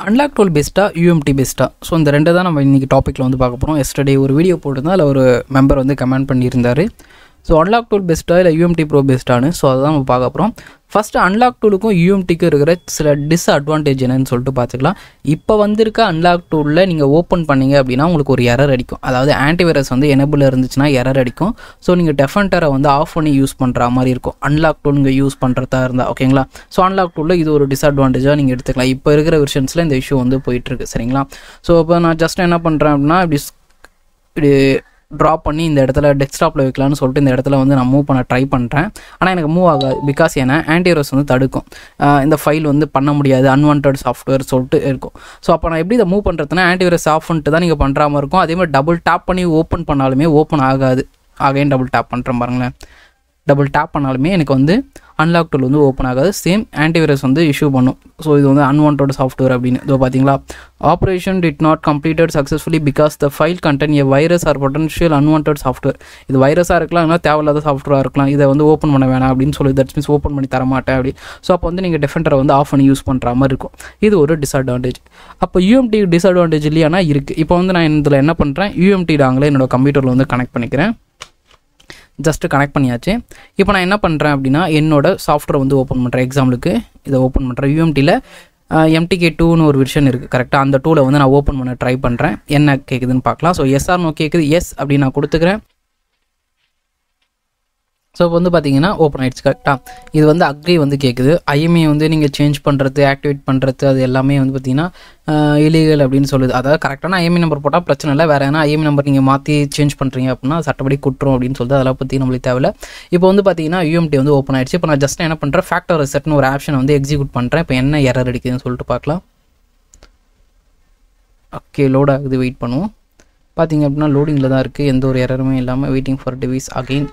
Unlock tool பெஸ்ட்டாக UMT பெஸ்ட்டாக so இந்த ரெண்டு தான் நம்ம இன்றைக்கி டாப்பிக்கில் வந்து பார்க்க போகிறோம் எஸ்டர்டே ஒரு வீடியோ போட்டிருந்தா அதில் ஒரு மெம்பர் வந்து கமெண்ட் பண்ணியிருந்தார். ஸோ அன்லாக் டூல் பெஸ்ட்டாக இல்லை யூஎம்டி ப்ரோ பெஸ்ட்டானு ஸோ அதுதான் நம்ம பார்க்க போகிறோம் ஃபஸ்ட்டு அன்லாக் டூலுக்கும் யூஎம்டிக்கும் இருக்கிற சில டிஸ்அட்வான்டேஜ் என்னன்னு சொல்லிட்டு பார்த்துக்கலாம். இப்போ வந்திருக்க அன்லாக் டூலில் நீங்கள் ஓப்பன் பண்ணீங்க அப்படின்னா உங்களுக்கு ஒரு எரர் அடிக்கும். அதாவது ஆன்டிவைரஸ் வந்து எனபிள் இருந்துச்சுன்னா எரர் அடிக்கும். ஸோ நீங்கள் டெஃபன்டரை வந்து ஆஃப் பண்ணி யூஸ் பண்ணுற மாதிரி இருக்கும். அன்லாக் டூல் நீங்கள் யூஸ் பண்ணுறதா இருந்தால் ஓகேங்களா ஸோ அன்லாக் டூலில் இது ஒரு டிஸ்அட்வான்டேஜாக நீங்கள் எடுத்துக்கலாம். இப்போ இருக்கிற விஷயன்ஸில் இந்த இஷ்யூ வந்து போயிட்டுருக்கு சரிங்களா? ஸோ இப்போ நான் ஜஸ்ட் என்ன பண்ணுறேன் அப்படின்னா இப்படி இப்படி ட்ராப் பண்ணி இந்த இடத்துல டெஸ்க்டாப்பில் வைக்கலாம்னு சொல்லிட்டு இந்த இடத்துல வந்து நான் மூவ் பண்ண ட்ரை பண்ணுறேன் ஆனால் எனக்கு மூவ் ஆகாது பிகாஸ் ஏன்னா ஆன்டிவைரஸ் வந்து தடுக்கும். இந்த ஃபைல் வந்து பண்ண முடியாது அன்வான்ட் சாஃப்ட்வேர் சொல்லிட்டு இருக்கும். ஸோ அப்போ நான் எப்படி இதை மூவ் பண்ணுறதுனா ஆன்டிவைரஸ் ஆஃப் பண்ணிட்டு தான் நீங்கள் பண்ணுற மாதிரி இருக்கும். அதே மாதிரி டபுள் டேப் பண்ணி ஓப்பன் பண்ணாலுமே ஓப்பன் ஆகாது. அகைன் டபுள் டேப் பண்ணுறேன் பாருங்களேன். டபுள் டேப் பண்ணாலுமே எனக்கு வந்து அன்லாக் டூல் வந்து ஓப்பன் ஆகாது. சேம் ஆன்டிவைரஸ் வந்து இஷ்யூ பண்ணும். ஸோ இது வந்து அன்வான்ட் சாஃப்ட்வேர் அப்படின்னு. இதோ பார்த்தீங்களா operation did not completed successfully because the file content a virus or potential unwanted software இது வைரஸாக இருக்கலாம் இல்லை தேவையில்லாத சாஃப்ட்வேராக இருக்கலாம். இதை வந்து ஓப்பன் பண்ண வேணாம் அப்படின்னு சொல்லி தட்ஸ் மீன்ஸ் ஓப்பன் பண்ணி தர மாட்டேன் அப்படி. ஸோ அப்போ வந்து நீங்கள் டிஃபெண்டரை வந்து ஆஃப் பண்ணி யூஸ் பண்ணுற மாதிரி இருக்கும். இது ஒரு டிஸ்அட்வான்டேஜ் அப்போ யூஎம்டி டிஸ்அட்வான்டேஜ் இல்லையானா இருக்குது இப்போ வந்து நான் இதில் என்ன பண்ணுறேன் யூஎம்டி டாங்கில் என்னோட கம்ப்யூட்டரில் வந்து கனெக்ட் பண்ணிக்கிறேன். ஜஸ்ட்டு கனெக்ட் பண்ணியாச்சு. இப்போ நான் என்ன பண்ணுறேன் அப்படின்னா என்னோட சாஃப்ட்வேர் வந்து ஓப்பன் பண்ணுறேன் எக்ஸாம்பிளுக்கு இதை ஓப்பன் பண்ணுறேன் யூஎம்டியில் எம்டிகே டூன்னு ஒரு விஷன் இருக்குது கரெக்டாக அந்த டூவில் வந்து நான் ஓப்பன் பண்ண ட்ரை பண்ணுறேன் என்ன கேட்குதுன்னு பார்க்கலாம். ஸோ எஸ்ஆர்னோ கேட்குது எஸ் அப்படின்னு நான் கொடுத்துக்கிறேன். ஸோ இப்போ வந்து பார்த்தீங்கன்னா ஓப்பன் ஆகிடுச்சு கரெக்டாக இது வந்து அக்ரி வந்து கேட்குது ஐஎம்ஏ வந்து நீங்கள் சேஞ்ச் பண்ணுறது ஆக்டிவேட் பண்ணுறது அது எல்லாமே வந்து பார்த்தீங்கன்னா இலீகல் அப்படின்னு சொல்லுது. அதாவது கரெக்டான ஐஎம்ஏ நம்பர் போட்டால் பிரச்சனை இல்லை. வேறு ஏன்னா ஐஎம்ஏ நம்பர் நீங்கள் மாற்றி சேஞ்ச் பண்ணுறீங்க அப்படின்னா சட்டப்படி குற்றம் அப்படின்னு சொல்லிட்டு அதெல்லாம் பற்றி நம்மளுக்கு தேவையில்ல. இப்போ வந்து பார்த்தீங்கன்னா யூஎம்டி வந்து ஓப்பன் ஆயிடுச்சு. இப்போ நான் ஜஸ்ட் என்ன பண்ணுறேன் ஃபேக்டர் ரிசர்ட்னு ஒரு ஆப்ஷன் வந்து எக்ஸிக்யூட் பண்ணுறேன் இப்போ என்ன எரர் அடிக்குதுன்னு சொல்லிட்டு பார்க்கலாம் ஓகே லோட் ஆகுது. வெயிட் பண்ணுவோம். பார்த்தீங்க அப்படின்னா லோடிங்கில் தான் இருக்குது எந்த ஒரு எரருமே இல்லாமல் waiting for device again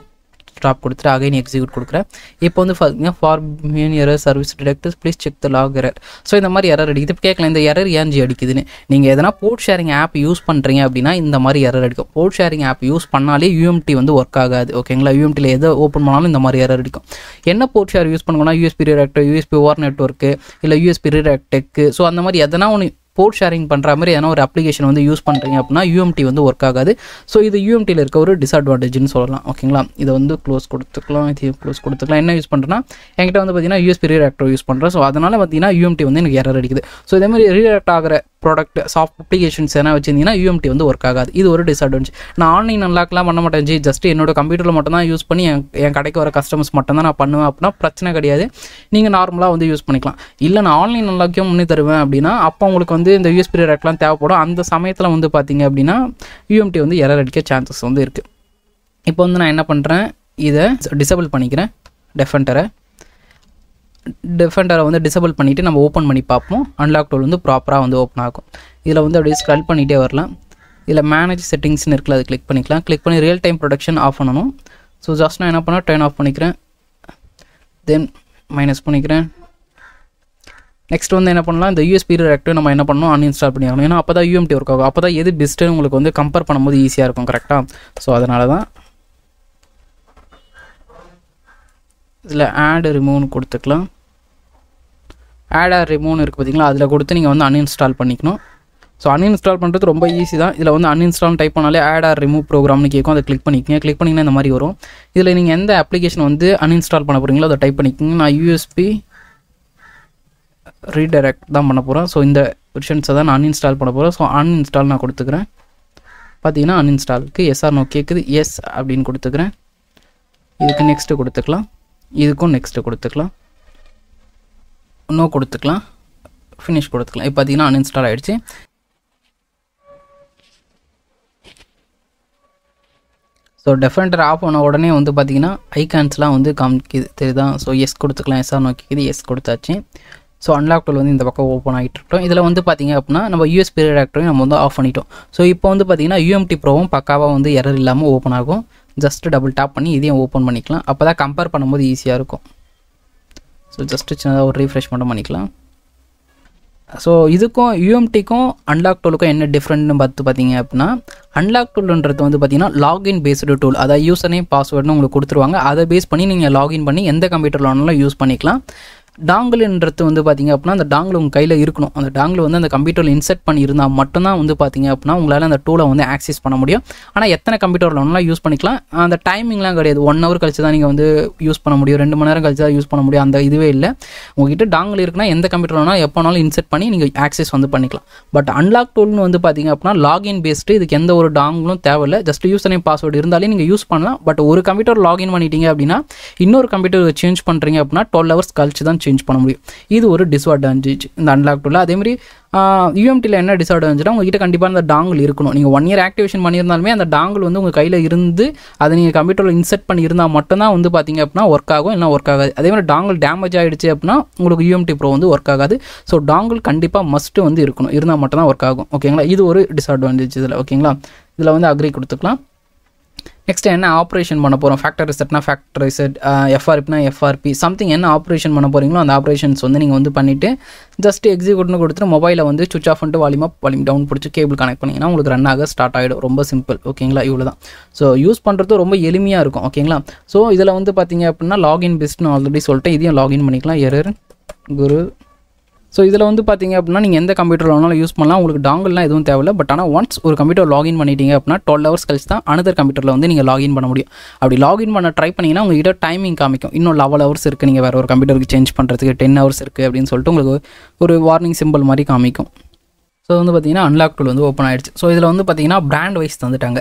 stop கொடுத்துட்டு அகைன் எக்ஸிக்யூட் கொடுக்குறேன் இப்போ வந்து பார்த்தீங்கன்னா for main error service detectors please check the log error so இந்த மாதிரி எரர் அடிக்குது. இப்போ கேட்கலாம் இந்த எரர் ஏன் ஜி அடிக்குதுன்னு? நீங்கள் எதனா போட் ஷேரிங் ஆப் யூஸ் பண்ணுறீங்க அப்படின்னா இந்த மாதிரி எரர் அடிக்கும். போட் ஷேரிங் ஆப் யூஸ் பண்ணாலே யூஎம்டி வந்து ஒர்க் ஆகாது. ஓகேங்களா யூஎம்டியில் எதை ஓப்பன் பண்ணாலும் இந்த மாதிரி எரர் அடிக்கும். என்ன போட் ஷேர் யூஸ் பண்ணுங்கன்னா USB redirector USB over network இல்லை யூஎஸ்பி ரிடாக்டெக்கு ஸோ அந்த மாதிரி எதனா ஒன்று போர்ட் ஷேரிங் பண்ணுற மாதிரி எதனா ஒரு அப்ளிகேஷன் வந்து யூஸ் பண்ணுறீங்க அப்படின்னா யூஎம்டி வந்து ஒர்க் ஆகாது. ஸோ இது யூஎம்டியில் இருக்க ஒரு டிஸ்அட்வான்டேஜ்னு சொல்லலாம். ஓகேங்களா இதை வந்து க்ளோஸ் கொடுத்துக்கலாம் இதையும் க்ளோஸ் கொடுத்துக்கலாம். என்ன யூஸ் பண்ணுறேன்னா என்கிட்ட வந்து பார்த்தீங்கன்னா யூஎஸ்பி ரீடாக்டர் யூஸ் பண்ணுறேன் ஸோ அதனால் பார்த்தீங்கன்னா யூஎம்டி வந்து எனக்கு எரர் அடிக்குது. ஸோ இதே மாதிரி ரீடாக்ட் ஆகிற ப்ராடக்ட் சாஃப்ட் அப்ளிகேஷன்ஸ் எதனா வச்சிருந்தீங்கன்னா யூஎம்டி வந்து ஒர்க் ஆகாது. இது ஒரு டிஸ்அட்வான்டேஜ் நான் ஆன்லைன் அன்லாக்லாம் பண்ண மாட்டேன் ஜி. ஜஸ்ட் என்னோட கம்ப்யூட்டரில் மட்டும் தான் யூஸ் பண்ணி என் என் கடைக்கு வர கஸ்டமர்ஸ் மட்டும் தான் நான் பண்ணுவேன் அப்படின்னா பிரச்சனை கிடையாது. நீங்கள் நார்மலாக வந்து யூஸ் பண்ணிக்கலாம். இல்லை நான் ஆன்லைன் அன்லாக்கையும் முன்னே தருவேன் அப்படின்னா அப்போ உங்களுக்கு வந்து இந்த யூஎஸ்பி ரேக்லாம் தேவைப்படும். அந்த சமயத்தில் வந்து பார்த்தீங்க அப்படின்னா யூஎம்டி வந்து எரர் அடிக்க சான்சஸ் வந்து இருக்குது இப்போ வந்து நான் என்ன பண்ணுறேன் இதை டிசபிள் பண்ணிக்கிறேன் டெஃபெண்டரை டிஃபெண்டரை வந்து டிசபிள் பண்ணிவிட்டு நம்ம ஓப்பன் பண்ணி பார்ப்போம். அன்லாக் டோல் வந்து ப்ராப்பராக வந்து ஓப்பன் ஆகும். இதில் வந்து அப்படியே ஸ்க்ரல் பண்ணிகிட்டே வரலாம். இதில் மேனேஜ் செட்டிங்ஸ்னு இருக்குல்ல அது கிளிக் பண்ணிக்கலாம். கிளிக் பண்ணி ரியல் டைம் ப்ரொடக்ஷன் ஆஃப் பண்ணணும். ஸோ ஜஸ்ட் நான் என்ன பண்ணேன் டர்ன் ஆஃப் பண்ணிக்கிறேன். தென் மைனஸ் பண்ணிக்கிறேன். நெக்ஸ்ட் வந்து என்ன பண்ணலாம்? இந்த யூஎஸ்பி ரெக்டிவ் நம்ம என்ன பண்ணணும்? அன்இன்ஸ்டால் பண்ணி ஆகணும். ஏன்னா அப்போ தான் யூஎம்டி ஒர்க் ஆகும். அப்போ தான் எது பெஸ்ட்டுன்னு உங்களுக்கு வந்து கம்பேர் பண்ணும்போது ஈஸியாக இருக்கும் கரெக்டாக ஸோ அதனால தான் இதில் ஆட் ரிமூவ்னு கொடுத்துக்கலாம். ஆட் ஆர் ரிமூவ்னு இருக்குது பார்த்தீங்களா அதில் கொடுத்து நீங்கள் வந்து அன்இன்ஸ்டால் பண்ணிக்கணும். ஸோ அன்இன்ஸ்டால் பண்ணுறது ரொம்ப ஈஸி தான். இதில் வந்து அன்இன்ஸ்டால் டைப் பண்ணாலே ஆட் ஆர் ரிமூவ் ப்ரோக்ராம்னு கேட்கும். அதை கிளிக் பண்ணிக்கங்க. கிளிக் பண்ணிங்கன்னா இந்த மாதிரி வரும். இதில் நீங்கள் எந்த அப்ளிகேஷன் வந்து அன்இன்ஸ்டால் பண்ண போகிறீங்களோ அதை டைப் பண்ணிக்கோங்க. நான் யூஎஸ்பி ரீடைரக்ட் தான் பண்ண போகிறேன் ஸோ இந்த வெர்ஷன்ஸை தான் நான் அன்இன்ஸ்டால் பண்ண போகிறேன் ஸோ அன்இன்ஸ்டால் நான் கொடுத்துக்கிறேன். பார்த்தீங்கன்னா அன்இன்ஸ்டாலுக்கு எஸ்ஆர் நோ கேட்குது எஸ் அப்படின்னு கொடுத்துக்கிறேன். இதுக்கு நெக்ஸ்ட்டு கொடுத்துக்கலாம். இதுக்கும் நெக்ஸ்ட்டு கொடுத்துக்கலாம். நோ கொடுத்துக்கலாம். ஃபினிஷ் கொடுத்துக்கலாம். இப்போ பார்த்தீங்கன்னா அன்இன்ஸ்டால் ஆகிடுச்சு ஸோ டெஃபரெண்டர் ஆஃப் பண்ண உடனே வந்து பார்த்தீங்கன்னா ஐகான்ஸ்லாம் வந்து காமிக்குது. தெரியுதான் ஸோ எஸ் கொடுத்துக்கலாம். எஸ்ஆர் நோக்கிக்குது. எஸ் கொடுத்தாச்சு. ஸோ அன்லாக் டூல் வந்து இந்த பக்கம் ஓப்பன் ஆகிட்டு இருக்கோம் இதில் வந்து பார்த்தீங்க அப்படின்னா நம்ம யூஎஸ்பி ரிடாக்டரையும் நம்ம வந்து ஆஃப் பண்ணிட்டோம். ஸோ இப்போ வந்து பார்த்திங்கன்னா யூஎம்டி ப்ரோவும் பக்காவாக வந்து எரர் இல்லாமல் ஓப்பன் ஆகும். ஜஸ்ட் டபுள் டாப் பண்ணி இதையும் ஓப்பன் பண்ணிக்கலாம். அப்போ தான் கம்பேர் பண்ணும்போது ஈஸியாக இருக்கும். ஸோ ஜஸ்ட்டு சின்னதாக ஒரு ரீஃப்ரெஷ் மட்டும் பண்ணிக்கலாம். ஸோ இதுக்கும் யூஎம்டிக்கும் அன்லாக் டூலுக்கும் என்ன டிஃப்ரெண்ட்னு பார்த்து பார்த்தீங்க அப்படின்னா அன்லாக் டூல்ன்றது வந்து பார்த்தீங்கன்னா லாகின் பேஸ்டு டூல் அதாவது யூசர் நேம் பாஸ்வேர்டுன்னு உங்களுக்கு கொடுத்துருவாங்க. அதை பேஸ் பண்ணி நீங்கள் லாகின் பண்ணி எந்த கம்ப்யூட்டரில் வேணாலும் யூஸ் பண்ணிக்கலாம். டாங்கிள்ன்றது வந்து பார்த்தீங்க அப்படின்னா அந்த டாங்கிள் உங்கள் கையில் இருக்கணும். அந்த டாங்கிள் வந்து அந்த கம்ப்யூட்டரில் இன்செர்ட் பண்ணியிருந்தால் மட்டும்தான் வந்து பார்த்தீங்க அப்படின்னா உங்களால் அந்த டூலை வந்து ஆக்சஸ் பண்ண முடியும். ஆனால் எத்தனை கம்ப்யூட்டரில் ஒன்றா யூஸ் பண்ணிக்கலாம்? அந்த டைமிங்லாம் கிடையாது. ஒன் ஹவர் கழிச்சு தான் நீங்கள் வந்து யூஸ் பண்ண முடியும். ரெண்டு மணி நேரம் கழிச்சு தான் யூஸ் பண்ண முடியும். அந்த இதுவே இல்லை. உங்ககிட்ட டாங்கிள் இருக்குன்னா எந்த கம்ப்யூட்டர் வேணாலும் எப்போனாலும் இன்செர்ட் பண்ணி நீங்கள் ஆக்சஸ் வந்து பண்ணிக்கலாம். பட் அன்லாக் டூல்னு வந்து பார்த்தீங்க அப்படின்னா லாகின் பேஸ்டு இதுக்கு எந்த ஒரு டாங்கிளும் தேவையில்லை. ஜஸ்ட் யூஸ் நேம் பாஸ்வேர்டு இருந்தாலே நீங்கள் யூஸ் பண்ணலாம். பட் ஒரு கம்ப்யூட்டர் லாகின் பண்ணிட்டீங்க அப்படின்னா இன்னொரு கம்ப்யூட்டர் சேஞ்ச் பண்ணுறீங்க அப்படின்னா டுவெல் ஹவர்ஸ் கழிச்சு தான் சேஞ்ச் பண்ண முடியும். இது ஒரு டிஸ்அட்வான்டேஜ் இந்த அன்லாக் டூவில் அதேமாதிரி யூஎம்டியில் என்ன டிஸ்அட்வான்டேஜ்னா உங்ககிட்ட கண்டிப்பாக அந்த டாங்கிள் இருக்கணும். நீங்கள் ஒன் இயர் ஆக்டிவேஷன் பண்ணியிருந்தாலுமே அந்த டாங்கிள் வந்து உங்கள் கையில் இருந்து அதை நீங்கள் கம்ப்யூட்டரில் இன்செர்ட் பண்ணி இருந்தால் மட்டும்தான் வந்து பார்த்தீங்க அப்படின்னா ஒர்க் ஆகும் இல்லை ஒர்க் ஆகாது. அதே மாதிரி டாங்கிள் டேமேஜ் ஆகிடுச்சு அப்படின்னா உங்களுக்கு யூஎம்டி ப்ரோ வந்து ஒர்க் ஆகாது. ஸோ டாங்கிள் கண்டிப்பாக மஸ்ட்டு வந்து இருக்கணும். இருந்தால் மட்டும் தான் ஒர்க் ஆகும் ஓகேங்களா இது ஒரு டிஸ்அட்வான்டேஜ் இதில். ஓகேங்களா இதில் வந்து அக்ரி கொடுத்துக்கலாம். நெக்ஸ்ட் என்ன ஆப்ரேஷன் பண்ண போகிறோம் ஃபேக்டர் ரிசெட்னா ஃபேக்டர் ரிசெட் எஃப்ஆர்பினா எஃப்ஆர்பி சம்திங் என்ன ஆப்ரேஷன் பண்ண போகிறீங்களோ அந்த ஆப்ரேஷன்ஸ் வந்து நீங்கள் வந்து பண்ணிவிட்டு ஜஸ்ட் எக்ஸிக்யூட்னு கொடுத்துட்டு மொபைலை வந்து சுவிச் ஆஃப் பண்ணிட்டு வால்யூம் அப் வால்யூம் டவுன் பிடிச்சி கேபிள் கனெக்ட் பண்ணிங்கன்னா உங்களுக்கு ரன் ஆக ஸ்டார்ட் ஆகிடும் ரொம்ப சிம்பிள் ஓகேங்களா இவ்வளோ தான் ஸோ யூஸ் பண்ணுறது ரொம்ப எளிமையாக இருக்கும். ஓகேங்களா ஸோ இதில் வந்து பார்த்தீங்க அப்படின்னா லாகின் பெஸ்ட்னு ஆல்ரெடி சொல்லிட்டேன். இதையும் லாகின் பண்ணிக்கலாம். எரர் குரு ஸோ இதில் வந்து பார்த்தீங்க அப்படின்னா நீங்கள் எந்த கம்ப்யூட்டர் வேணாலும் யூஸ் பண்ணலாம். உங்களுக்கு டாங்கிள்லாம் எதுவும் தேவையில்லை. பட் ஆனால் ஒன்ஸ் ஒரு கம்ப்யூட்டர் லாகின் பண்ணிட்டீங்க அப்படின்னா டுவெல் ஹவர்ஸ் கழிச்சு தான் அனதர் கம்ப்யூட்டரில் வந்து நீங்கள் லாகின் பண்ண முடியும். அப்படி லாகின் பண்ண ட்ரை பண்ணிங்கன்னா உங்கள்கிட்ட டைமிங் காமிக்கும். இன்னும் லெவல் ஹவர்ஸ் இருக்குது நீங்கள் வேறு ஒரு கம்ப்யூட்டருக்கு சேஞ்ச் பண்ணுறதுக்கு டென் ஹவர்ஸ் இருக்குது அப்படின்னு சொல்லிட்டு உங்களுக்கு ஒரு வார்னிங் சிம்பிள் மாதிரி காமிக்கும். ஸோ வந்து பார்த்தீங்கன்னா அன்லாக் டூல் வந்து ஓப்பன் ஆயிடுச்சு. ஸோ இதில் வந்து பார்த்தீங்கன்னா பிராண்ட் வைஸ் தந்துட்டாங்க.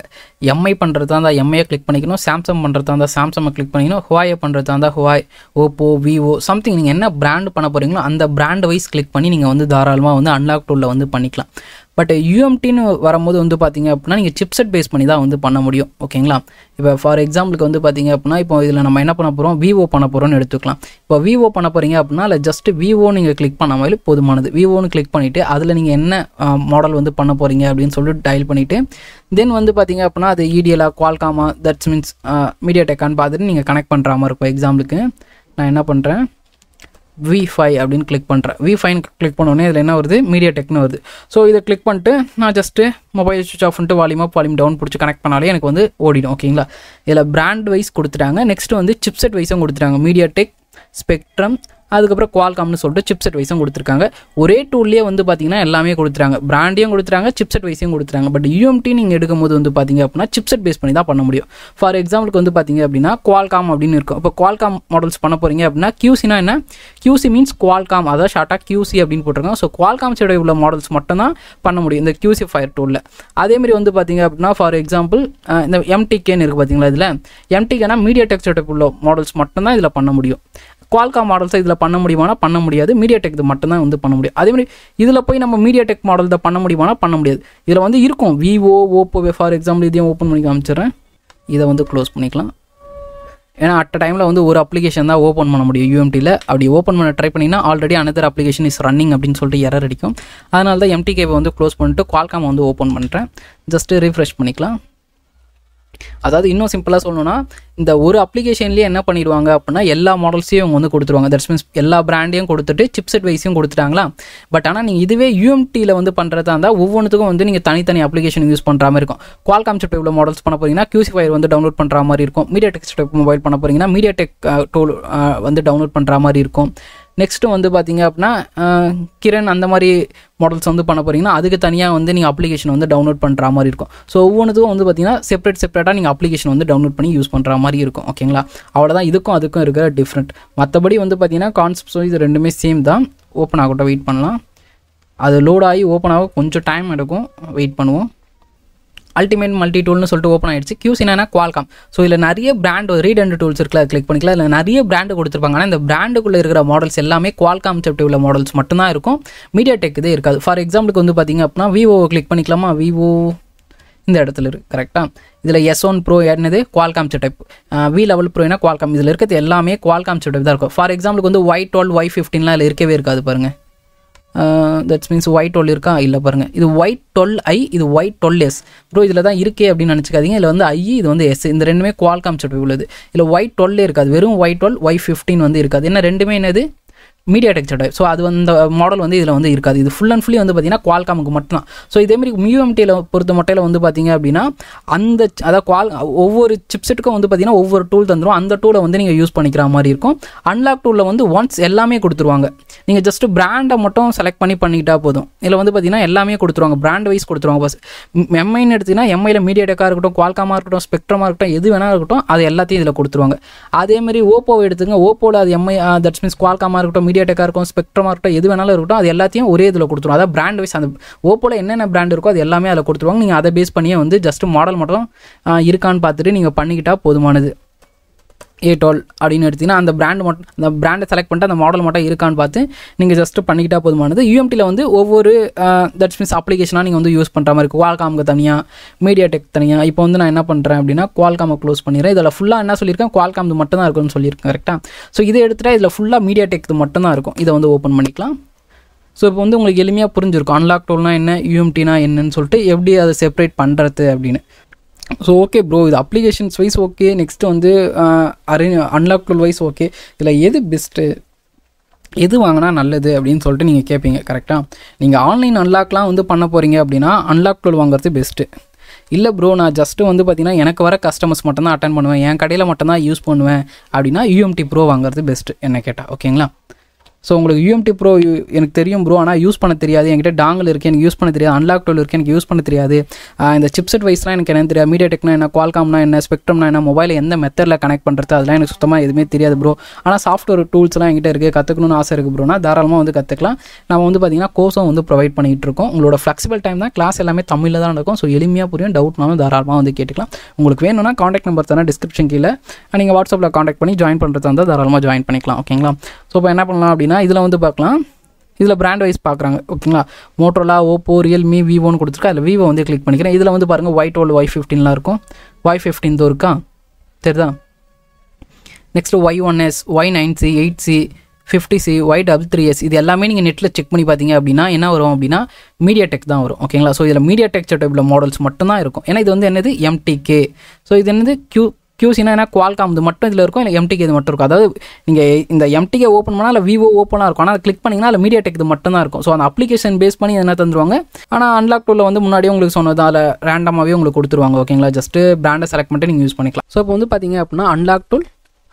எம்ஐ பண்ணுறதா இருந்தால் எம்ஐயை கிளிக் பண்ணிக்கணும். சாம்சங் பண்ணுறதா இருந்தால் சாம்சங்கை கிளிக் பண்ணிக்கணும். ஹுவாயை பண்ணுறதா இருந்தால் ஹுவாய் ஓப்போ விவோ சம்திங் நீங்கள் என்ன பிராண்ட் பண்ண போகிறீங்களோ அந்த பிராண்ட் வைஸ் கிளிக் பண்ணி நீங்கள் வந்து தாராளமாக வந்து அன்லாக் டூலில் வந்து பண்ணிக்கலாம். பட் யூஎம்டின்னு வரும்போது வந்து பார்த்தீங்க அப்படின்னா நீங்கள் சிப்செட் பேஸ் பண்ணி தான் வந்து பண்ண முடியும். ஓகேங்களா? இப்போ ஃபார் எக்ஸாம்பிளுக்கு வந்து பார்த்தீங்க அப்படின்னா இப்போ இதில் நம்ம என்ன பண்ண போகிறோம் விவோ பண்ண போகிறோம்னு எடுத்துக்கலாம். இப்போ விவோ பண்ண போகிறீங்க அப்படின்னா இல்லை ஜஸ்ட் விவோ நீங்கள் கிளிக் பண்ண மாதிரி போதுமானது. விவோன்னு கிளிக் பண்ணிவிட்டு அதில் நீங்கள் என்ன மாடல் வந்து பண்ண போகிறீங்க அப்படின்னு சொல்லிட்டு டயல் பண்ணிவிட்டு தென் வந்து பார்த்திங்க அப்படின்னா அது இடிஎலா குவால்காமா தட்ஸ் மீன்ஸ் மீடியா டெக்கான்னு பார்த்துட்டு நீங்கள் கனெக்ட் பண்ணுற மாதிரி இருக்கும். எக்ஸாம்பிளுக்கு நான் என்ன பண்ணுறேன் வி ஃபைவ் அப்படின்னு கிளிக் பண்ணுறேன் வி ஃபைன் கிளிக் பண்ணோடனே இதில் என்ன வருது? மீடியா டெக்னு வருது. ஸோ இதை கிளிக் பண்ணிட்டு நான் ஜஸ்ட்டு மொபைல் சுவிச் ஆஃப் பண்ணிட்டு வால்யூம் அப் வால்யூம் டவுன் பிடிச்சி கனெக்ட் பண்ணாலே எனக்கு வந்து ஓடிடும் ஓகேங்களா இதில் பிராண்ட் வைஸ் கொடுத்துட்டாங்க. நெக்ஸ்ட் வந்து சிப்செட் வைஸும் கொடுத்துட்டாங்க. மீடியா டெக் ஸ்பெக்ட்ரம் அதுக்கப்புறம் குவால்காம்னு சொல்லிட்டு சிப்செட் வைஸும் கொடுத்துருக்காங்க. ஒரே டூல்லேயே வந்து பார்த்தீங்கன்னா எல்லாமே கொடுத்துறாங்க பிராண்டையும் கொடுத்துறாங்க சிப்செட் வைஸையும் கொடுத்துறாங்க பட் யூஎம்டி நீங்கள் எடுக்கும்போது வந்து பார்த்தீங்க அப்படின்னா சிப்செட் பேஸ் பண்ணி தான் பண்ண முடியும். ஃபார் எக்ஸாம்பிளுக்கு வந்து பார்த்தீங்க அப்படின்னா குவால்காம் அப்படின்னு இருக்கும். இப்போ குவால்காம் மாடல்ஸ் பண்ண போகிறீங்க அப்படின்னா கியூசினா என்ன? கியூசி மீன்ஸ் குவால்காம் அதாவது ஷார்ட்டாக கியூசி அப்படின்னு போட்டிருக்காங்க. ஸோ குவால்காம் சைடு உள்ள மாடல்ஸ் மட்டும் தான் பண்ண முடியும் இந்த கியூசி ஃபயர் டூலில் அதேமாதிரி வந்து பார்த்தீங்க அப்படின்னா ஃபார் எக்ஸாம்பிள் இந்த எம்டிகேன்னு இருக்குது பார்த்தீங்களா இதில்? எம்டிகேனா மீடியா டெக் உள்ள மாடல்ஸ் மட்டும்தான் இதில் பண்ண முடியும். குவால்காம் மாடல்ஸை இதில் பண்ண முடியுமானா பண்ண முடியாது. மீடியா டெக் மட்டும்தான் வந்து பண்ண முடியும். அதே மாதிரி இதில் போய் நம்ம மீடியா டெக் மாடல் தான் பண்ண முடியுமானா பண்ண முடியாது. இதில் வந்து இருக்கும். விவோ ஓப்போ ஃபார் எக்ஸாம்பிள் இதையும் ஓப்பன் பண்ணி காமிச்சிடுறேன். இதை வந்து க்ளோஸ் பண்ணிக்கலாம். ஏன்னா அட் டைமில் வந்து ஒரு அப்ளிகேஷன் தான் ஓப்பன் பண்ண முடியும் யூஎம்டியில் அப்படி ஓப்பன் பண்ண ட்ரை பண்ணிங்கன்னா already another application is running அப்படின்னு சொல்லிட்டு எரர் அடிக்கும். அதனால தான் எம்டிகேவை வந்து க்ளோஸ் பண்ணிட்டு குவால்காம் வந்து ஓப்பன் பண்ணுறேன் ஜஸ்ட்டு ரீஃப்ரெஷ் பண்ணிக்கலாம். அதாவது இன்னும் சிம்பிளாக சொல்லணும்னா இந்த ஒரு அப்ளிகேஷன்லேயே என்ன பண்ணிடுவாங்க அப்படின்னா எல்லா மாடல்ஸையும் அவங்க வந்து கொடுத்துருவாங்க. தட்ஸ் மீன்ஸ் எல்லா பிராண்டையும் கொடுத்துட்டு சிப்செட் வைஸையும் கொடுத்துட்டாங்களா? பட் ஆனால் நீங்கள் இதுவே யூஎம்டியில் வந்து பண்ணுறதா இருந்தால் ஒவ்வொன்றுத்துக்கும் வந்து நீங்கள் தனித்தனி அப்ளிகேஷன் யூஸ் பண்ணுற மாதிரி இருக்கும். குவால்காம் சிப் உள்ள மாடல்ஸ் பண்ண போகிறீங்கன்னா கியூசி வந்து டவுன்லோட் பண்ணுற மாதிரி இருக்கும். மீடியா டெக் மொபைல் பண்ண போகிறீங்கன்னா மீடியா டெக் டோல் வந்து டவுன்லோட் பண்ணுற மாதிரி இருக்கும். நெக்ஸ்ட்டு வந்து பார்த்தீங்க அப்படின்னா கிரண் அந்த மாதிரி மாடல்ஸ் வந்து பண்ண போகிறீங்கன்னா அதுக்கு தனியாக வந்து நீங்கள் அப்ளிகேஷன் வந்து டவுன்லோட் பண்ணுற மாதிரி இருக்கும். ஸோ ஒவ்வொன்றுக்கும் வந்து பார்த்தீங்கன்னா செப்பரேட் செப்பரேட்டாக நீங்கள் அப்ளிகேஷன் வந்து டவுன்லோட் பண்ணி யூஸ் பண்ணுற மாதிரி இருக்கும். ஓகேங்களா அவ்வளோதான் இதுக்கும் அதுக்கும் இருக்கிற டிஃப்ரெண்ட் மற்றபடி வந்து பார்த்தீங்கன்னா கான்செப்ட்ஸும் இது ரெண்டுமே சேம் தான். ஓப்பன் ஆகட்டும் வெயிட் பண்ணலாம். அது லோட் ஆகி ஓப்பன் ஆக கொஞ்சம் டைம் எடுக்கும். வெயிட் பண்ணுவோம். அல்டிமேட் மல்டி டூல்னு சொல்லிட்டு ஓப்பன் ஆயிடுச்சு. கியூஸ் என்னன்னா குவால்காம் ஸோ இதில் நிறைய பிராண்ட் ரீட் அண்ட் டூல்ஸ் இருக்குல்ல கிளிக் பண்ணிக்கலாம். இல்லை நிறைய பிராண்டு கொடுத்துருப்பாங்க. ஆனால் இந்த பிராண்டுக்குள்ளே இருக்கிற மாடல்ஸ் எல்லாமே குவால்காம் செப்ட் உள்ள மாடல்ஸ் மட்டும்தான் இருக்கும். மீடியா டெக் இதே இருக்காது. ஃபார் எக்ஸாம்பிளுக்கு வந்து பார்த்தீங்க அப்படின்னா விவோ கிளிக் பண்ணிக்கலாமா? விவோ இந்த இடத்துல இருக்குது கரெக்டாக இதில் எஸ் ஒன் ப்ரோ என்னது? குவால்காம் செட்டப் வி லெவல் ப்ரோனா குவால்காம் இதில் இருக்கிறது எல்லாமே குவால்காம் செட்டப் தான் இருக்கும். ஃபார் எக்ஸாம்பிளுக்கு வந்து ஒய் டுவெல் ஒய் ஃபிஃப்டின்லாம் இதில் இருக்கவே இருக்காது பாருங்கள் தட்ஸ் மீன்ஸ் ஒயிட் டுவெல் இருக்கா? இல்லை பாருங்கள் இது ஒயிட் டுவெல் ஐ இது ஒயிட் டுவெல் எஸ் ப்ரோ இதில் தான் இருக்கே அப்படின்னு நினச்சிக்காதீங்க. இதில் வந்து ஐ இது வந்து எஸ் இந்த ரெண்டுமே குவால்காம் செட்டப் உள்ளது. இதில் ஒயிட் டுவெல்லே இருக்காது. வெறும் ஒயிட் டுவெல் ஒய் ஃபிஃப்டின் வந்து இருக்காது. என்ன ரெண்டுமே என்னது? மீடியா டெக்சோட ஸோ அது அந்த மாடல் வந்து இதில் வந்து இருக்காது. இது ஃபுல் அண்ட் ஃபுல்லி வந்து பார்த்தீங்கன்னா குவால்காமுக்கு மட்டும்தான். ஸோ இதேமாரி மியூஎம்டியில் பொறுத்த மட்டையில் வந்து பார்த்தீங்க அப்படின்னா அந்த அதாவது குவால் ஒவ்வொரு சிப்செட்டுக்கும் வந்து பார்த்தீங்கன்னா ஒவ்வொரு டூல் தந்துடும் அந்த டூலை வந்து நீங்கள் யூஸ் பண்ணிக்கிற மாதிரி இருக்கும். அன்லாக் டூலில் வந்து ஒன்ஸ் எல்லாமே கொடுத்துருவாங்க. நீங்கள் ஜஸ்ட் பிராண்டை மட்டும் செலக்ட் பண்ணி பண்ணிக்கிட்டா போதும். இதில் வந்து பார்த்தீங்கன்னா எல்லாமே கொடுத்துருவாங்க. பிராண்ட் வைஸ் கொடுத்துருவாங்க. பஸ் எம்ஐன்னு எடுத்தீங்கன்னா எம்ஐயில் மீடியா டெக்காக இருக்கட்டும் குவால்காமாக இருக்கட்டும் ஸ்பெக்ட்ரமாக இருக்கட்டும் எது வேணா இருக்கட்டும் அது எல்லாத்தையும் இதில் கொடுத்துருவாங்க. அதேமாதிரி ஓப்போவை எடுத்துங்க ஓப்போவில் அது எம்ஐ தட்ஸ் மீன்ஸ் குவால்காமாக இருக்கட்டும் மீடியா டெக்காக இருக்கும் ஸ்பெக்ட்ரமாக இருக்கட்டும் எது வேணாலும் இருக்கட்டும் அது எல்லாத்தையும் ஒரே இதில் கொடுத்துருவோம் அதாவது பிராண்ட் வைஸ் அந்த ஓப்போவில் என்னென்ன பிராண்ட் இருக்கோ அது எல்லாமே அதில் கொடுத்துருவாங்க. நீங்கள் அதை பேஸ் பண்ணியே வந்து ஜஸ்ட் மாடல் மட்டும் இருக்கான்னு பார்த்துட்டு நீங்கள் பண்ணிக்கிட்டால் போதுமானது. ஏ டுவெல் அப்படின்னு எடுத்திங்கன்னா அந்த பிராண்ட் மட்டும் அந்த பிராண்டை செலக்ட் பண்ணிட்டு அந்த மாடல் மட்டும் இருக்கான்னு பார்த்து நீங்கள் ஜஸ்ட் பண்ணிக்கிட்டா போதுமானது. யூஎம்டியில் வந்து ஒவ்வொரு தட்ஸ் மீன்ஸ் அப்ளிகேஷனாக நீங்கள் வந்து யூஸ் பண்ணுற மாதிரி இருக்கும். குவால்காமுக்கு தனியாக மீடியா டெக் தனியாக இப்போ வந்து நான் என்ன பண்ணுறேன் அப்படின்னா குவால்காமை க்ளோஸ் பண்ணிடுறேன். இதில் ஃபுல்லாக என்ன சொல்லியிருக்கேன்? குவால்காம் மட்டும் தான் இருக்கும்னு சொல்லியிருக்கேன் கரெக்டாக ஸோ இதை எடுத்துகிட்டா இதில் ஃபுல்லாக மீடியா டெக் மட்டும் தான் இருக்கும். இதை வந்து ஓப்பன் பண்ணிக்கலாம். ஸோ இப்போ வந்து உங்களுக்கு எளிமையாக புரிஞ்சிருக்கும். அன்லாக் டோல்னால் என்ன? யூஎம்டினா என்னன்னு சொல்லிட்டு எப்படி அதை செப்பரேட் பண்ணுறது அப்படின்னு. ஸோ ஓகே ப்ரோ இது அப்ளிகேஷன்ஸ் வைஸ் ஓகே நெக்ஸ்ட் வந்து அரே அன்லாக் டூல் வைஸ் ஓகே இதில் எது பெஸ்ட்டு எது வாங்கினா நல்லது அப்படின்னு சொல்லிட்டு நீங்கள் கேட்பீங்க கரெக்டாக நீங்கள் ஆன்லைன் அன்லாக்லாம் வந்து பண்ண போகிறீங்க அப்படின்னா அன்லாக் டூல் வாங்குறது பெஸ்ட்டு இல்லை ப்ரோ நான் ஜஸ்ட்டு வந்து பார்த்தீங்கன்னா எனக்கு வர கஸ்டமர்ஸ் மட்டும்தான் அட்டன் பண்ணுவேன். என் கடையில் மட்டும்தான் யூஸ் பண்ணுவேன். அப்படின்னா யூஎம்டி ப்ரோ வாங்குறது பெஸ்ட்டு என்ன கேட்டால் ஓகேங்களா ஸோ உங்களுக்கு யூஎம்டி ப்ரோ எனக்கு தெரியும் ப்ரோ ஆனால் யூஸ் பண்ண தெரியாது. என்கிட்ட டாங்கல் இருக்குது எனக்கு யூஸ் பண்ண தெரியாது. அன்லாக் டோல் இருக்குது எனக்கு யூஸ் பண்ண தெரியாது. இந்த சிப்செட் வைஸ்லாம் எனக்கு என்ன தெரியாது. மீடியா டெக்னா என்ன குவால்காம்னா என்ன ஸ்பெக்ட்ரம்னா என்ன மொபைலை எந்த மெத்தடில் கனெக்ட் பண்ணுறது அதெல்லாம் எனக்கு சுத்தமாக எதுவுமே தெரியாது ப்ரோ ஆனால் சாஃப்ட்வேர் டூல்ஸ்லாம் என்கிட்ட இருக்குது கற்றுக்கணும்னு ஆசை இருக்குது ப்ரோனா தாராளமாக வந்து கற்றுக்கலாம் நம்ம வந்து பார்த்தீங்கன்னா கோர்ஸும் வந்து ப்ரொவைட் பண்ணிகிட்டு இருக்கோம். உங்களோட ஃப்ளெக்சிபிள் டைம் தான். கிளாஸ் எல்லாமே தமிழில் தான் நடக்கும். ஸோ எளிமையாக புரியும். டவுட்னாலும் தாராளமாக வந்து கேட்டுக்கலாம். உங்களுக்கு வேணும்னா காண்டாக்ட் நம்பர் தானே டிஸ்கிரிப்ஷன் கீழே. நீங்கள் வாட்ஸ்அப்பில் காண்டாக்ட் பண்ணி ஜாயின் பண்ணுறதா இருந்தால் தாராளமாக ஜாயின் பண்ணிக்கலாம். ஓகேங்களா ஸோ இப்போ என்ன பண்ணலாம் அப்படின்னா இதில் வந்து பார்க்கலாம். இதில் பிராண்ட் வைஸ் பார்க்குறாங்க ஓகேங்களா? மோட்டோலா ஓப்போ ரியல்மி விவோன்னு கொடுத்துருக்கா. அதில் விவோ வந்து கிளிக் பண்ணிக்கிறேன். இதில் வந்து பாருங்கள் ஒய் டுவெல் ஒய் ஃபிஃப்டீன்லாம் இருக்கும். ஒய் ஃபிஃப்டீன் இருக்கா? தெரியுதா? Next Y one S Y nine C eight C fifty C Y double three S இது எல்லாமே நீங்கள் நெட்டில் செக் பண்ணி பார்த்தீங்க அப்படின்னா என்ன வரும் அப்படின்னா மீடியா டெக் தான் வரும். ஓகேங்களா? ஸோ இதில் மீடியா டெக் செட்டப்பில் மாடல்ஸ் மட்டும்தான் இருக்கும். ஏன்னா இது வந்து என்னது? எம்டிகே ஸோ இது என்னது? கியூ கியூசினா என்ன? குவால்காம் இது மட்டும் இதில் இருக்கும் இல்லை எம்டிகே இது மட்டும் இருக்கும். அதாவது நீங்கள் இந்த எம்டிகே ஓப்பன் பண்ணால் இல்லை விவோ ஓப்பனாக இருக்கும். ஆனால் கிளிக் பண்ணிங்கன்னா அதில் மீடியா டெக் இது மட்டும் தான் இருக்கும். ஸோ அந்த அப்ளிகேஷன் பேஸ் பண்ணி என்ன தந்துருவாங்க? ஆனால் அன்லாக் டூவில் வந்து முன்னாடியே உங்களுக்கு சொன்னது அதில் ரேண்டமாகவே உங்களுக்கு கொடுத்துருவாங்க. ஓகேங்களா ஜஸ்ட்டு பிராண்டை செலக்ட் பண்ணிட்டு நீங்கள் யூஸ் பண்ணிக்கலாம். ஸோ இப்போ வந்து பார்த்தீங்க அப்படின்னா unlock tool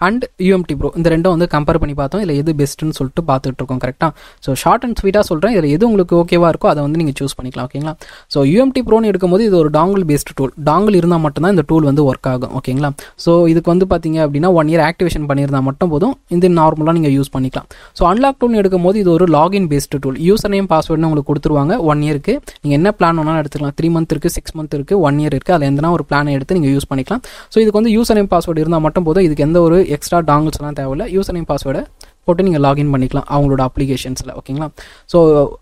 and UMT pro இந்த ரெண்டும் வந்து கம்பேர் பண்ணி பார்த்தோம். இதில் எது பெஸ்ட்டுன்னு சொல்லிட்டு பார்த்துட்டு இருக்கோம் கரெக்டாக ஸோ ஷார்ட் அண்ட் ஸ்வீட்டாக சொல்கிறேன் இதில் எது உங்களுக்கு ஓகேவாக இருக்கோ அதை வந்து நீங்கள் சூஸ் பண்ணிக்கலாம் ஓகேங்களா ஸோ யூஎம்டி ப்ரோன்னு எடுக்கும்போது இது ஒரு டாங்கிள் பேஸ்டு டூல் டாங்கிள் இருந்தால் மட்டும்தான் இந்த டூல் வந்து ஒர்க் ஆகும் ஓகேங்களா ஸோ இதுக்கு வந்து பார்த்தீங்க அப்படின்னா ஒன் இயர் ஆக்டிவேஷன் பண்ணியிருந்தால் மட்டும் போதும். இந்த நார்மலாக நீங்கள் யூஸ் பண்ணிக்கலாம். ஸோ அன்லாக் டூல்னு எடுக்கும்போது இது ஒரு login based tool user name பாஸ்வேர்டுன்னு உங்களுக்கு கொடுத்துருவாங்க ஒன் இயருக்கு நீங்கள் என்ன பிளான் வேணாலும் எடுத்துக்கலாம். த்ரீ மந்த் இருக்குது சிக்ஸ் மந்த் இருக்குது ஒன் இயர் இருக்குது அதில் எந்தனா ஒரு பிளானை எடுத்து நீங்கள் யூஸ் பண்ணிக்கலாம். ஸோ இதுக்கு வந்து யூசர் நேம் பாஸ்வேர்டு இருந்தால் மட்டும் போதும். இதுக்கு எந்த ஒரு எக்ஸ்ட்ரா டாங்கிள்ஸ்லாம் தேவையில்ல யூசர் நேம் பாஸ்வேர்டை போட்டு நீங்கள் லாகின் பண்ணிக்கலாம் அவங்களோட அப்ளிகேஷன்ஸில் ஓகேங்களா ஸோ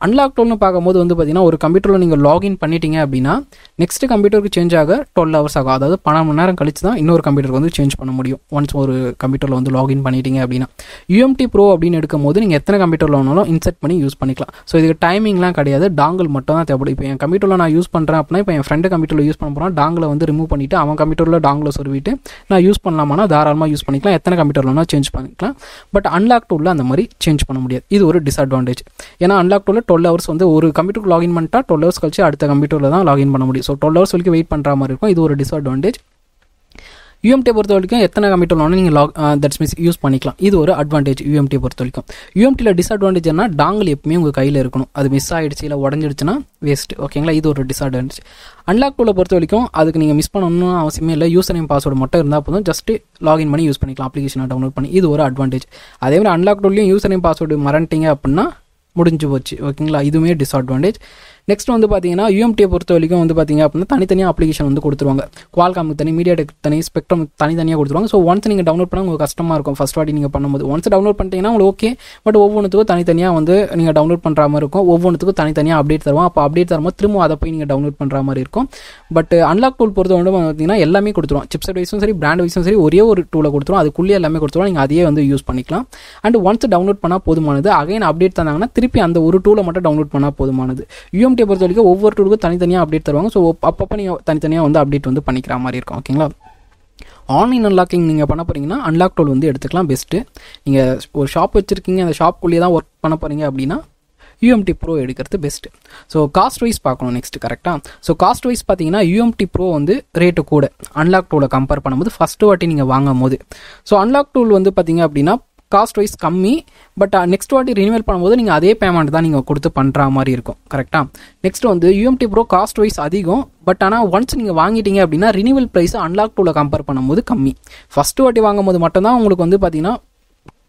அன்லாக் டோல்னு பார்க்கும்போது வந்து பார்த்தீங்கன்னா ஒரு கம்ப்யூட்டரில் நீங்கள் லாகின் பண்ணிட்டீங்க அப்படின்னா நெக்ஸ்ட் கம்ப்யூட்டருக்கு சேஞ்ச் ஆக டுவெல் ஹவர்ஸ் ஆகும். அதாவது பன்னெண்டு மணி நேரம் கழிச்சு தான் இன்னொரு கம்ப்யூட்டருக்கு வந்து சேஞ்ச் பண்ண முடியும். ஒன்ஸ் ஒரு கம்ப்யூட்டரில் வந்து லாகின் பண்ணிட்டீங்க அப்படின்னா. யூஎம்டி ப்ரோ அப்படின்னு எடுக்கும்போது நீங்கள் எத்தனை கம்ப்யூட்டரில் வேணாலும் இன்செர்ட் பண்ணி யூஸ் பண்ணிக்கலாம். ஸோ இதுக்கு டைமிங்லாம் கிடையாது. டாங்கிள் மட்டும் தான் தேவைப்படும். இப்போ என் கம்ப்யூட்டரில் நான் யூஸ் பண்ணுறேன் அப்படின்னா இப்போ என் ஃப்ரெண்டு கம்ப்யூட்டரில் யூஸ் பண்ண போகிறோம் டாங்கில் வந்து ரிமூவ் பண்ணிவிட்டு அவன் கம்ப்யூட்டரில் டாங்கில் சொருவிட்டு நான் யூஸ் பண்ணலாமானா தாராளமாக யூஸ் பண்ணிக்கலாம். எத்தனை கம்ப்யூட்டரில் வேணால் சேஞ்ச் பண்ணிக்கலாம். பட் அன்லாக் டூலில் அந்த மாதிரி சேஞ்ச் பண்ண முடியாது. இது ஒரு டிஸ்அட்வான்டேஜ் ஏன்னா அன்லாக் டூலில் டுவெல் ஹவர்ஸ் வந்து ஒரு கம்ப்யூட்டருக்கு லாகின் பண்ணிட்டா டுவெல் ஹவர்ஸ் கழிச்சு அடுத்த கம்ப்யூட்டரில் தான் லாகின் பண்ண முடியும். ஸோ டுவெல் ஹவர்ஸ் வரைக்கும் வெயிட் பண்ணுற மாதிரி இருக்கும். இது ஒரு டிஸ்அட்வான்டேஜ் யூஎம்டி பொறுத்த வரைக்கும் எத்தனை கம்ப்யூட்டர் வேணாலும் நீங்கள் லாக் தட்ஸ் மீன்ஸ் யூஸ் பண்ணிக்கலாம். இது ஒரு அட்வான்டேஜ் யூஎம்டி பொறுத்த வரைக்கும். யூஎம்டியில் டிஸ்அட்வான்டேஜ் என்ன டாங்கல் எப்பவுமே உங்கள் கையில் இருக்கணும். அது மிஸ் ஆகிடுச்சு இல்லை உடஞ்சிடுச்சுன்னா வேஸ்ட் ஓகேங்களா இது ஒரு டிஸ்அட்வான்டேஜ் அன்லாக் டூலை பொறுத்த வரைக்கும் அதுக்கு நீங்கள் மிஸ் பண்ணணும்னு அவசியமே இல்லை. யூசர் நேம் பாஸ்வேர்டு மட்டும் இருந்தால் போதும். ஜஸ்ட் லாகின் பண்ணி யூஸ் பண்ணிக்கலாம். அப்ளிகேஷனை டவுன்லோட் பண்ணி. இது ஒரு அட்வான்டேஜ் அதே மாதிரி அன்லாக் டூல்லையும் யூசர் நேம் பாஸ்வேர்டு மறந்துட்டீங்க அப்படின்னா முடிஞ்சு போச்சு. ஓகேங்களா இதுவுமே டிஸ்அட்வான்டேஜ் நெக்ஸ்ட் வந்து பார்த்தீங்கன்னா யூஎம்டியை பொறுத்த வரைக்கும் வந்து பார்த்தீங்க அப்படின்னா தனித்தனியாக அப்ளிகேஷன் வந்து கொடுத்துருவாங்க. குவால்காமுக்கு தனி மீடியா டெக் தனி ஸ்பெக்ட்ரம் தனித்தனியாக கொடுத்துருவாங்க. ஸோ ஒன்ஸ் நீங்கள் டவுன்லோட் பண்ணால் உங்களுக்கு கஷ்டமாக இருக்கும். ஃபஸ்ட் வாட்டி நீங்கள் பண்ணும்போது. ஒன்ஸ் டவுன்லோட் பண்ணிட்டீங்கன்னா உங்களுக்கு ஓகே பட் ஒவ்வொன்றுத்துக்கும் தனித்தனியாக வந்து நீங்கள் டவுன்லோட் பண்ணுற மாதிரி இருக்கும். ஒவ்வொன்றுத்துக்கும் தனித்தனியாக அப்டேட் தருவோம். அப்போ அப்டேட் தரும்போது திரும்ப அதை போய் நீங்கள் டவுன்லோட் பண்ணுற மாதிரி இருக்கும். பட் அன்லாக் டூல் பொறுத்த வந்து பார்த்தீங்கன்னா எல்லாமே கொடுத்துருவோம். சிப்செட் வைஸும் சரி பிராண்ட் வைஸும் சரி ஒரே ஒரு டூலை கொடுத்துருவோம். அதுக்குள்ளே எல்லாமே கொடுத்துருவோம். நீங்கள் அதையே வந்து யூஸ் பண்ணிக்கலாம். அண்ட் ஒன்ஸ் டவுன்லோட் பண்ணால் போதுமானது. அகைன் அப்டேட் தந்தாங்கன்னா திருப்பி அந்த ஒரு டூலை மட்டும் டவுன்லோட் பண்ணால் போதுமானது. யூஎம்டியை பொறுத்த வரைக்கும் ஒவ்வொரு டூருக்கும் தனித்தனியாக அப்டேட் தருவாங்க. ஸோ அப்பப்போ நீங்கள் தனித்தனியாக வந்து அப்டேட் வந்து பண்ணிக்கிற மாதிரி இருக்கும். ஓகேங்களா ஆன்லைன் அன்லாக்கிங் நீங்கள் பண்ண போகிறீங்கன்னா அன்லாக் டோல் வந்து எடுத்துக்கலாம். பெஸ்ட்டு நீங்கள் ஒரு ஷாப் வச்சுருக்கீங்க அந்த ஷாப்புக்குள்ளேயே தான் ஒர்க் பண்ண போகிறீங்க அப்படின்னா யூஎம்டி ப்ரோ எடுக்கிறது பெஸ்ட்டு ஸோ காஸ்ட் வைஸ் பார்க்கணும் நெக்ஸ்ட் கரெக்டாக ஸோ காஸ்ட் வைஸ் பார்த்தீங்கன்னா யூஎம்டி ப்ரோ வந்து ரேட்டு கூட. அன்லாக் டூவில் கம்பேர் பண்ணும்போது ஃபஸ்ட்டு வாட்டி நீங்கள் வாங்கும் போது ஸோ அன்லாக் டூல் வந்து பார்த்தீங்க அப்படின்னா காஸ்ட் வைஸ் கம்மி பட் நெக்ஸ்ட் வாட்டி ரினிவல் பண்ணும்போது நீங்கள் அதே பேமெண்ட் தான் நீங்கள் கொடுத்து பண்ணுற மாதிரி இருக்கும். கரெக்டாக நெக்ஸ்ட் வந்து யூஎம்டி ப்ரோ காஸ்ட் வைஸ் அதிகம் பட் ஆனால் ஒன்ஸ் நீங்கள் வாங்கிட்டீங்க அப்படின்னா ரினிவல் ப்ரைஸ் அன்லாக் டூவில் கம்பேர் பண்ணும்போது கம்மி. ஃபஸ்ட்டு வாட்டி வாங்கும்போது மட்டும்தான் உங்களுக்கு வந்து பார்த்தீங்கன்னா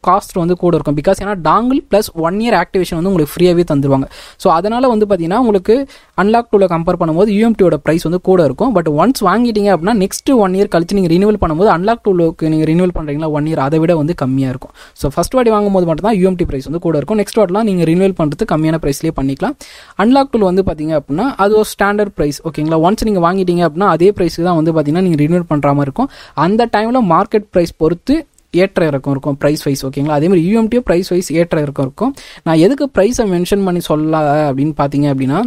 காஸ்ட் வந்து கூட இருக்கும். பிகாஸ் ஏன்னா dongle plus one year activation வந்து உங்களுக்கு ஃப்ரீயாகவே தந்துருவாங்க. ஸோ அதனால் வந்து பார்த்தீங்கன்னா உங்களுக்கு அன்லாக் டூவில் கம்பேர் பண்ணும்போது யூஎம்டியோட ப்ரைஸ் வந்து கூட இருக்கும். பட் ஒன்ஸ் வாங்கிட்டீங்க அப்படின்னா நெக்ஸ்ட் ஒன் இயர் கழிச்சு நீங்கள் ரினிவல் பண்ணும்போது அன்லாக் டூலுக்கு நீங்கள் ரினிவல் பண்ணுறீங்களா ஒன் இயர் அதை விட வந்து கம்மியாக இருக்கும். ஸோ ஃபஸ்ட் வாட்டி வாங்கும்போது மட்டும் தான் யூஎம்டி ப்ரைஸ் வந்து கூட இருக்கும். நெக்ஸ்ட் வாட்டிலாம் நீங்கள் ரினியூவல் பண்ணுறது கம்மியான ப்ரைஸ்லேயே பண்ணிக்கலாம். அன்லாக் டூல் வந்து பார்த்தீங்க அப்படின்னா அது ஒரு ஸ்டாண்டர்ட் ப்ரைஸ் ஓகேங்களா ஒன்ஸ் நீங்கள் வாங்கிட்டீங்க அப்படின்னா அதே ப்ரைஸுக்கு தான் வந்து பார்த்தீங்கன்னா நீங்கள் ரினிவல் பண்ணுற மாதிரி இருக்கும். அந்த டைமில் மார்க்கெட் ப்ரைஸ் பொறுத்து ஏற்ற இறக்கம் இருக்கும் ப்ரைஸ் வைஸ் ஓகேங்களா அதே மாதிரி யூஎம்டியும் ப்ரைஸ் வைஸ் ஏற்ற இறக்கம் இருக்கும். நான் எதுக்கு ப்ரைஸை மென்ஷன் பண்ணி சொல்ல அப்படின்னு பார்த்தீங்க அப்படின்னா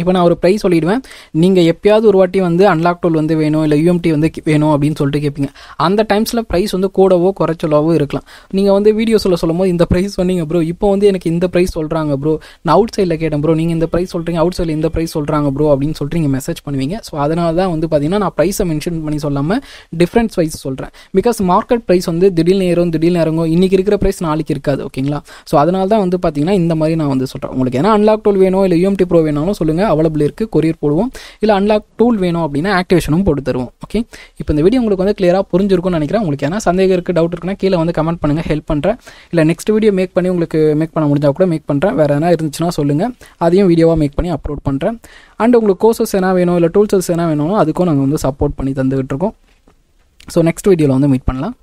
இப்போ நான் ஒரு ப்ரைஸ் சொல்லிடுவேன். நீங்கள் எப்பயாவது ஒரு வாட்டி வந்து அன்லாக் டோல் வந்து வேணும் இல்லை யூஎம்டி வந்து வேணும் அப்படின்னு சொல்லிட்டு கேட்பீங்க அந்த டைம்ஸில் ப்ரைஸ் வந்து கூடவோ குறைச்சலாவோ இருக்கலாம். நீங்கள் வந்து வீடியோ சொல்ல சொல்லும் போது இந்த ப்ரைஸ் சொன்னீங்க ப்ரோ இப்போ வந்து எனக்கு இந்த ப்ரைஸ் சொல்கிறாங்க ப்ரோ நான் அவுட் சைடில் கேட்டேன் ப்ரோ நீங்கள் இந்த ப்ரைஸ் சொல்கிறீங்க அவுட் சைடில் இந்த ப்ரைஸ் சொல்கிறாங்க ப்ரோ அப்படின்னு சொல்லிட்டு நீங்கள் மெசேஜ் பண்ணுவீங்க. ஸோ அதனால தான் வந்து பார்த்தீங்கன்னா நான் ப்ரைஸை மென்ஷன் பண்ணி சொல்லாமல் டிஃப்ரென்ஸ் வைஸ் சொல்கிறேன் பிகாஸ் மார்க்கெட் ப்ரைஸ் வந்து திடீர்னு ஏறும் திடீர்னு இறங்கும். இன்றைக்கி இருக்கிற ப்ரைஸ் நாளைக்கு இருக்காது ஓகேங்களா ஸோ அதனால தான் வந்து பார்த்தீங்கன்னா இந்த மாதிரி நான் வந்து சொல்கிறேன் உங்களுக்கு ஏன்னா அன்லாக் டோல் வேணும் இல்லை யூஎம்டி ப்ரோ வேணாலும் சொல்லுங்கள் அவைலபிள் இருக்குது கொரியர் போடுவோம். இல்லை அன்லாக் டூல் வேணும் அப்படின்னா ஆக்டிவேஷனும் போட்டு தருவோம். ஓகே இப்போ இந்த வீடியோ உங்களுக்கு வந்து கிளியராக புரிஞ்சிருக்கும்னு நினைக்கிறேன். உங்களுக்கு ஏன்னா சந்தேகம் இருக்குது டவுட் இருக்குன்னா கீழே வந்து கமெண்ட் பண்ணுங்கள் ஹெல்ப் பண்ணுறேன் இல்லை நெக்ஸ்ட் வீடியோ மேக் பண்ணி உங்களுக்கு மேக் பண்ண முடிஞ்சால் கூட மேக் பண்ணுறேன் வேறு எதனா இருந்துச்சுன்னா சொல்லுங்கள் அதையும் வீடியோவாக மேக் பண்ணி அப்லோட் பண்ணுறேன் அண்ட் உங்களுக்கு கோர்சஸ் என்ன வேணும் இல்லை டூல்ஸஸ் என்ன வேணும் அதுக்கும் நாங்கள் வந்து சப்போர்ட் பண்ணி தந்துகிட்டு இருக்கோம். ஸோ நெக்ஸ்ட் வீடியோவில் வந்து மீட் பண்ணலாம்.